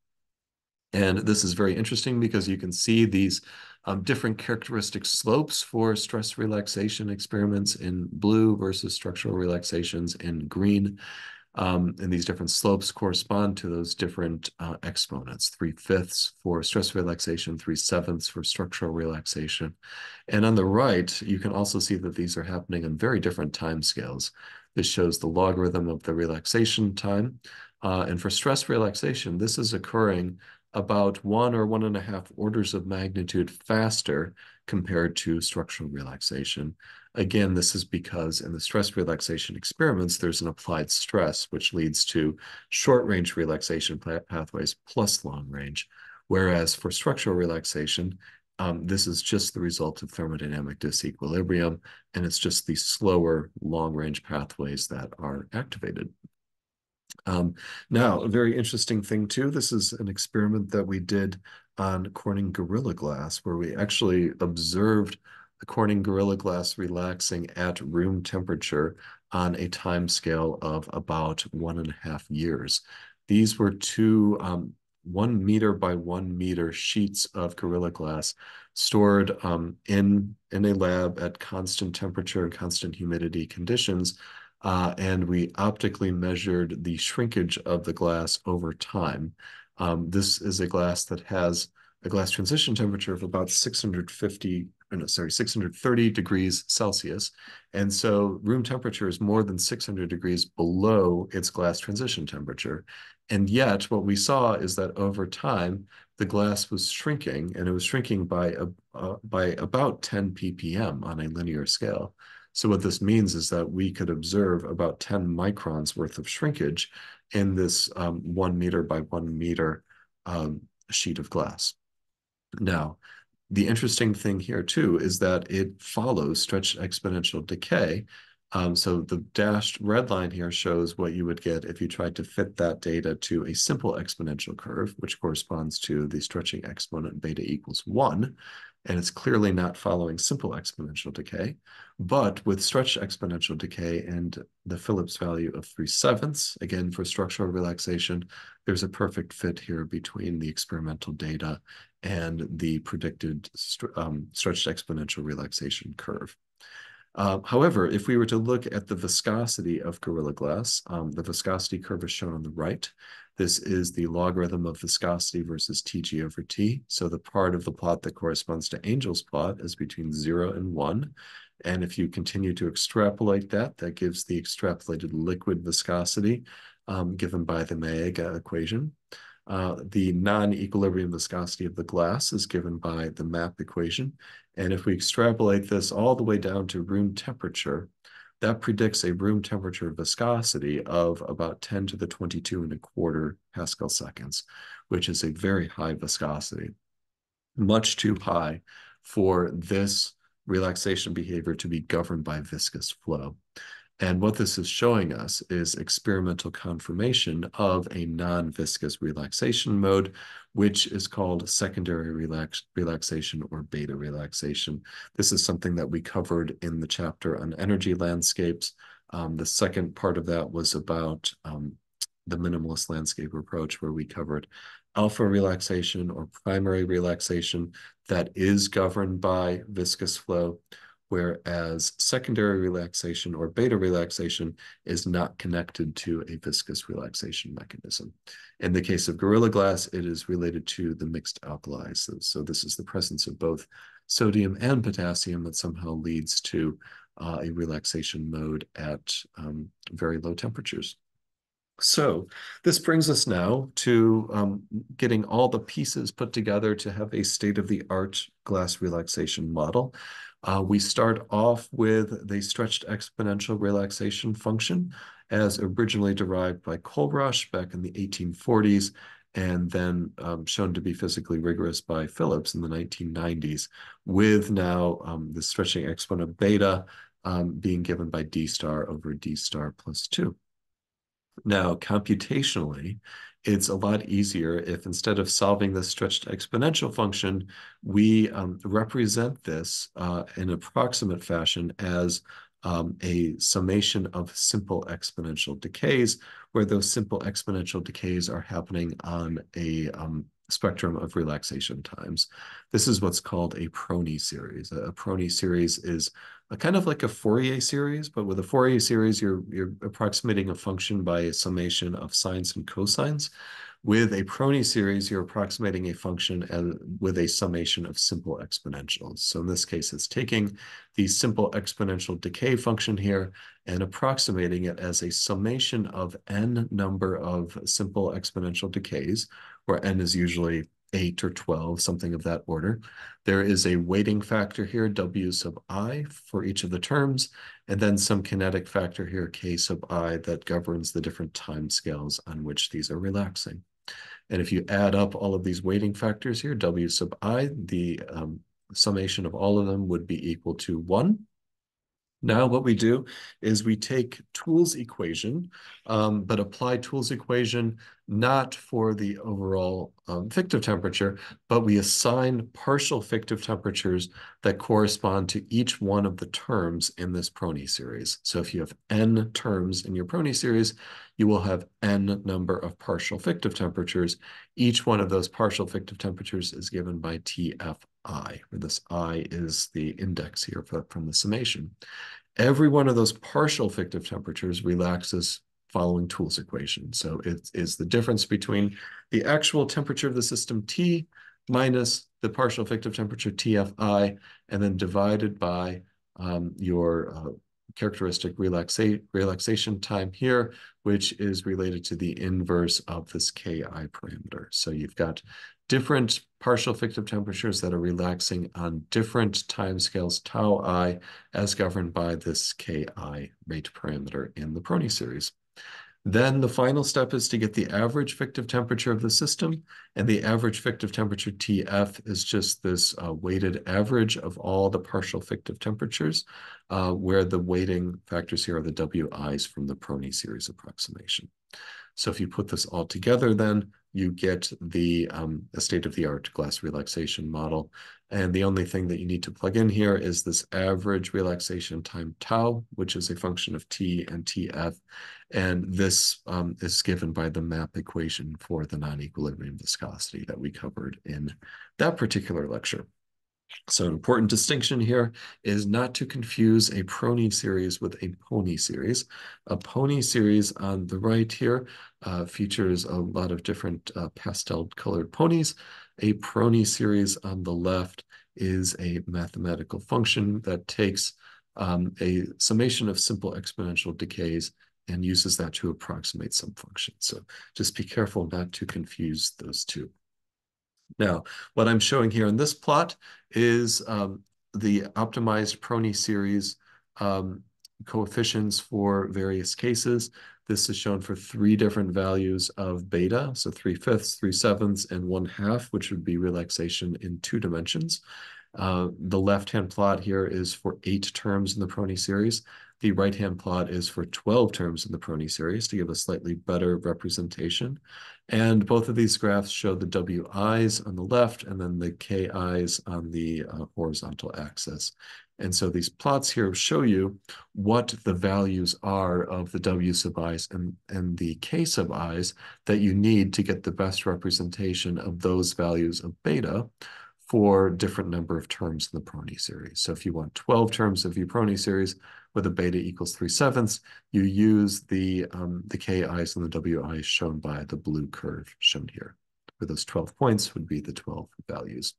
Speaker 1: And this is very interesting because you can see these um, different characteristic slopes for stress relaxation experiments in blue versus structural relaxations in green. Um, and these different slopes correspond to those different uh, exponents, three fifths for stress relaxation, three sevenths for structural relaxation. And on the right, you can also see that these are happening on very different time scales. This shows the logarithm of the relaxation time. Uh, and for stress relaxation, this is occurring about one or one and a half orders of magnitude faster compared to structural relaxation. Again, this is because in the stress relaxation experiments, there's an applied stress, which leads to short range relaxation pathways plus long range. Whereas for structural relaxation, um, this is just the result of thermodynamic disequilibrium, and it's just the slower long range pathways that are activated. Um, now, a very interesting thing too, this is an experiment that we did on Corning Gorilla Glass, where we actually observed the Corning Gorilla Glass relaxing at room temperature on a time scale of about one and a half years. These were two um, one meter by one meter sheets of Gorilla Glass stored um, in, in a lab at constant temperature and constant humidity conditions uh, and we optically measured the shrinkage of the glass over time. Um, this is a glass that has a glass transition temperature of about 650, no, sorry, 630 degrees Celsius. And so room temperature is more than 600 degrees below its glass transition temperature. And yet what we saw is that over time, the glass was shrinking and it was shrinking by, a, uh, by about 10 ppm on a linear scale. So what this means is that we could observe about 10 microns worth of shrinkage in this um, one meter by one meter um, sheet of glass. Now, the interesting thing here too is that it follows stretched exponential decay. Um, so the dashed red line here shows what you would get if you tried to fit that data to a simple exponential curve, which corresponds to the stretching exponent beta equals one. And it's clearly not following simple exponential decay. But with stretched exponential decay and the Phillips value of 3 sevenths, again, for structural relaxation, there's a perfect fit here between the experimental data and the predicted um, stretched exponential relaxation curve. Uh, however, if we were to look at the viscosity of Gorilla Glass, um, the viscosity curve is shown on the right. This is the logarithm of viscosity versus Tg over T. So the part of the plot that corresponds to Angell's plot is between zero and one. And if you continue to extrapolate that, that gives the extrapolated liquid viscosity um, given by the MYEGA equation. Uh, the non-equilibrium viscosity of the glass is given by the MAP equation. And if we extrapolate this all the way down to room temperature, that predicts a room temperature viscosity of about 10 to the 22 and a quarter Pascal seconds, which is a very high viscosity, much too high for this relaxation behavior to be governed by viscous flow. And what this is showing us is experimental confirmation of a non-viscous relaxation mode, which is called secondary relax relaxation or beta relaxation. This is something that we covered in the chapter on energy landscapes. Um, the second part of that was about um, the minimalist landscape approach, where we covered alpha relaxation or primary relaxation that is governed by viscous flow whereas secondary relaxation or beta relaxation is not connected to a viscous relaxation mechanism. In the case of Gorilla Glass, it is related to the mixed alkalis. So this is the presence of both sodium and potassium that somehow leads to uh, a relaxation mode at um, very low temperatures. So this brings us now to um, getting all the pieces put together to have a state-of-the-art glass relaxation model. Uh, we start off with the stretched exponential relaxation function as originally derived by Kohlrausch back in the 1840s and then um, shown to be physically rigorous by Phillips in the 1990s, with now um, the stretching exponent beta um, being given by d star over d star plus 2. Now, computationally, it's a lot easier if instead of solving the stretched exponential function, we um, represent this uh, in approximate fashion as um, a summation of simple exponential decays, where those simple exponential decays are happening on a um, spectrum of relaxation times. This is what's called a Prony series. A, Prony series is a kind of like a Fourier series, but with a Fourier series, you're, you're approximating a function by a summation of sines and cosines. With a Prony series, you're approximating a function as, with a summation of simple exponentials. So in this case, it's taking the simple exponential decay function here and approximating it as a summation of n number of simple exponential decays, where n is usually 8 or 12, something of that order. There is a weighting factor here, W sub i, for each of the terms, and then some kinetic factor here, K sub i, that governs the different time scales on which these are relaxing. And if you add up all of these weighting factors here, W sub i, the um, summation of all of them would be equal to 1. Now what we do is we take Tool's equation, um, but apply Tool's equation not for the overall um, fictive temperature, but we assign partial fictive temperatures that correspond to each one of the terms in this Prony series. So if you have n terms in your Prony series, you will have n number of partial fictive temperatures. Each one of those partial fictive temperatures is given by TFI, where this I is the index here from the summation. Every one of those partial fictive temperatures relaxes following Tool's equation. So it is the difference between the actual temperature of the system T minus the partial fictive temperature TFI, and then divided by um, your uh, characteristic relaxa relaxation time here, which is related to the inverse of this Ki parameter. So you've got different partial fictive temperatures that are relaxing on different timescales tau i as governed by this Ki rate parameter in the Prony series. Then the final step is to get the average fictive temperature of the system, and the average fictive temperature TF is just this uh, weighted average of all the partial fictive temperatures, uh, where the weighting factors here are the WIs from the Prony series approximation. So if you put this all together then, you get the um, state-of-the-art glass relaxation model. And the only thing that you need to plug in here is this average relaxation time tau, which is a function of t and tf. And this um, is given by the map equation for the non-equilibrium viscosity that we covered in that particular lecture. So an important distinction here is not to confuse a Prony series with a pony series. A pony series on the right here uh, features a lot of different uh, pastel colored ponies. A Prony series on the left is a mathematical function that takes um, a summation of simple exponential decays and uses that to approximate some function. So just be careful not to confuse those two. Now, what I'm showing here in this plot is um, the optimized Prony series um, coefficients for various cases. This is shown for three different values of beta, so 3 fifths, 3 sevenths, and 1 half, which would be relaxation in two dimensions. Uh, the left-hand plot here is for eight terms in the Prony series. The right-hand plot is for 12 terms in the Prony series to give a slightly better representation. And both of these graphs show the WIs on the left and then the KIs on the uh, horizontal axis. And so these plots here show you what the values are of the W sub i's and, and the K sub i's that you need to get the best representation of those values of beta for different number of terms in the Prony series. So if you want 12 terms of your Prony series, with a beta equals 3 sevenths, you use the, um, the KIs and the WIs shown by the blue curve shown here. For those 12 points would be the 12 values.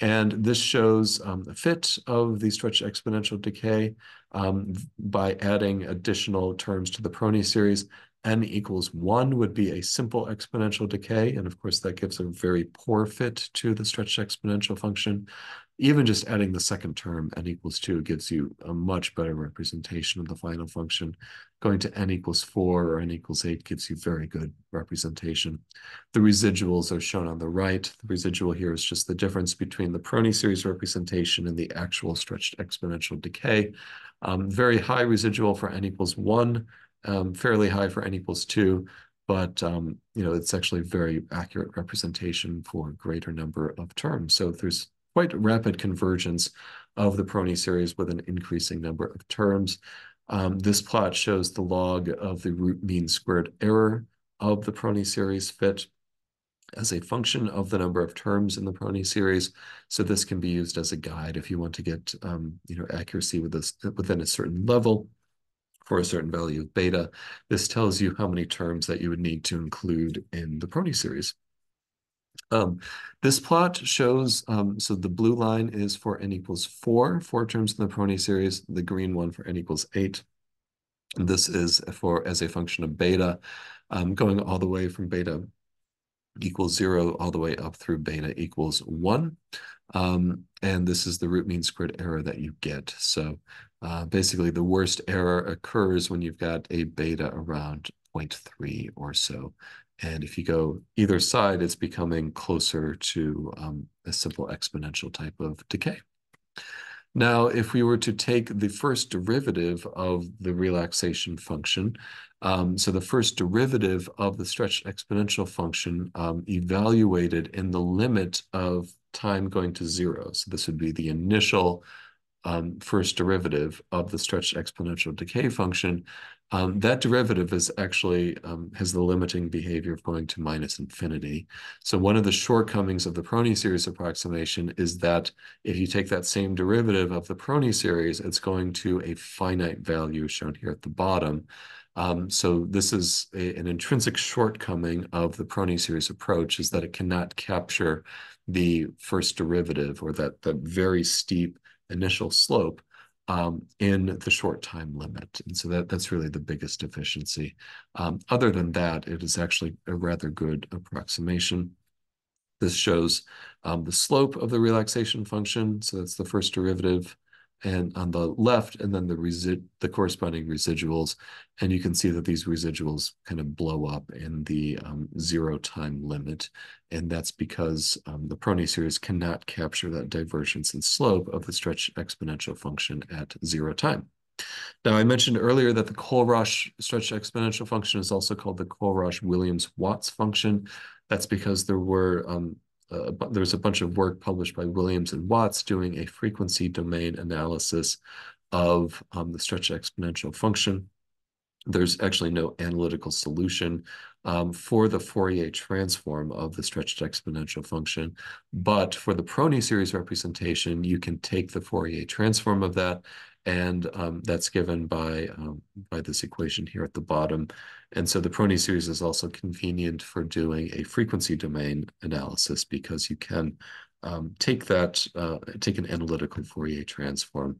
Speaker 1: And this shows um, a fit of the stretch exponential decay um, by adding additional terms to the Prony series. n equals 1 would be a simple exponential decay. And of course, that gives a very poor fit to the stretched exponential function even just adding the second term, n equals 2, gives you a much better representation of the final function. Going to n equals 4 or n equals 8 gives you very good representation. The residuals are shown on the right. The residual here is just the difference between the Prony series representation and the actual stretched exponential decay. Um, very high residual for n equals 1, um, fairly high for n equals 2, but um, you know it's actually a very accurate representation for a greater number of terms. So there's quite rapid convergence of the Prony series with an increasing number of terms. Um, this plot shows the log of the root mean squared error of the Prony series fit as a function of the number of terms in the Prony series. So this can be used as a guide if you want to get um, you know, accuracy with this, within a certain level for a certain value of beta. This tells you how many terms that you would need to include in the Prony series. Um, this plot shows, um, so the blue line is for n equals 4, four terms in the Prony series, the green one for n equals 8. And this is for as a function of beta, um, going all the way from beta equals 0 all the way up through beta equals 1. Um, and this is the root mean squared error that you get. So uh, basically, the worst error occurs when you've got a beta around 0.3 or so. And if you go either side, it's becoming closer to um, a simple exponential type of decay. Now, if we were to take the first derivative of the relaxation function, um, so the first derivative of the stretched exponential function um, evaluated in the limit of time going to zero. So this would be the initial um, first derivative of the stretched exponential decay function, um, that derivative is actually um, has the limiting behavior of going to minus infinity. So one of the shortcomings of the Prony series approximation is that if you take that same derivative of the Prony series, it's going to a finite value shown here at the bottom. Um, so this is a, an intrinsic shortcoming of the Prony series approach is that it cannot capture the first derivative or that, that very steep initial slope um, in the short time limit. And so that, that's really the biggest deficiency. Um, other than that, it is actually a rather good approximation. This shows um, the slope of the relaxation function. So that's the first derivative and on the left, and then the resi the corresponding residuals. And you can see that these residuals kind of blow up in the um, zero time limit. And that's because um, the Prony series cannot capture that divergence and slope of the stretch exponential function at zero time. Now, I mentioned earlier that the Kohlrausch stretch exponential function is also called the Kohlrausch-Williams-Watts function. That's because there were um, uh, there's a bunch of work published by Williams and Watts doing a frequency domain analysis of um, the stretch exponential function. There's actually no analytical solution um, for the Fourier transform of the stretched exponential function. But for the Prony series representation, you can take the Fourier transform of that, and um, that's given by, um, by this equation here at the bottom. And so the Prony series is also convenient for doing a frequency domain analysis because you can um, take that, uh, take an analytical Fourier transform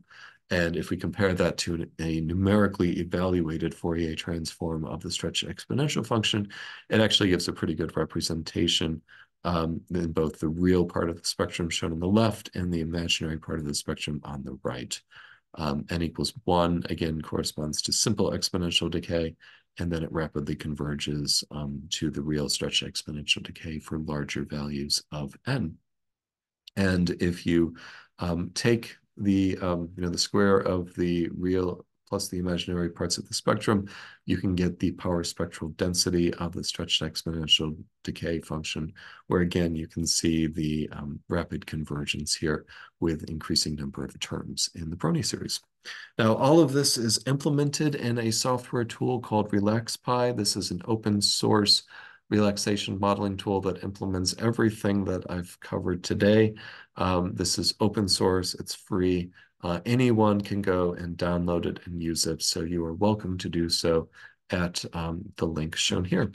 Speaker 1: and if we compare that to a numerically evaluated Fourier transform of the stretch exponential function, it actually gives a pretty good representation um, in both the real part of the spectrum shown on the left and the imaginary part of the spectrum on the right. Um, n equals one, again, corresponds to simple exponential decay, and then it rapidly converges um, to the real stretch exponential decay for larger values of n. And if you um, take the um, you know the square of the real plus the imaginary parts of the spectrum, you can get the power spectral density of the stretched exponential decay function, where again, you can see the um, rapid convergence here with increasing number of terms in the Prony series. Now, all of this is implemented in a software tool called RelaxPy. This is an open source relaxation modeling tool that implements everything that I've covered today. Um, this is open source, it's free. Uh, anyone can go and download it and use it. So you are welcome to do so at um, the link shown here.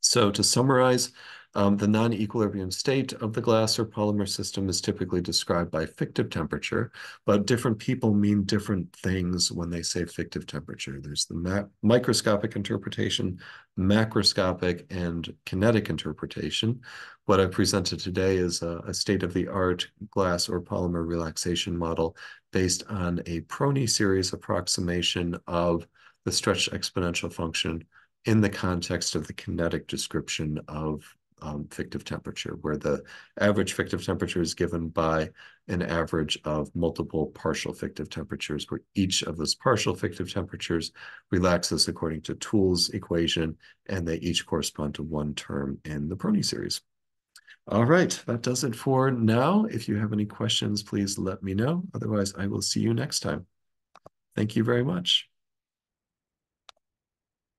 Speaker 1: So to summarize, um, the non-equilibrium state of the glass or polymer system is typically described by fictive temperature, but different people mean different things when they say fictive temperature. There's the microscopic interpretation, macroscopic, and kinetic interpretation. What I presented today is a, a state-of-the-art glass or polymer relaxation model based on a Prony series approximation of the stretched exponential function in the context of the kinetic description of um, fictive temperature, where the average fictive temperature is given by an average of multiple partial fictive temperatures, where each of those partial fictive temperatures relaxes according to Tool's equation, and they each correspond to one term in the Prony series. All right, that does it for now. If you have any questions, please let me know. Otherwise, I will see you next time. Thank you very much.